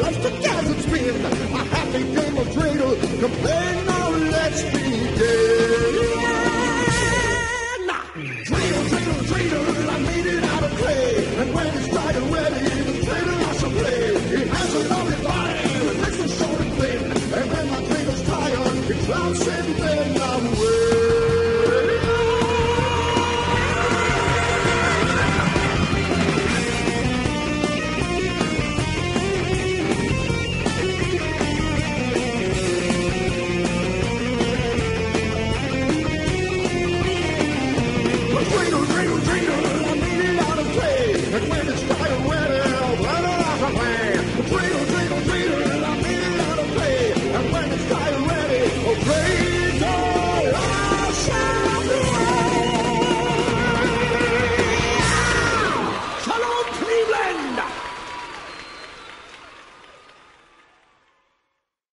us life's a thousand spin. A happy game of dreidel. Come play now, let's begin. Nah. Dreidel, dreidel, dreidel. I made it out of clay. And when it's right and ready, the dreidel I shall play. It has a lovely body, but makes it short and thin. And when my dreidels tired, it clouds and then I'm away.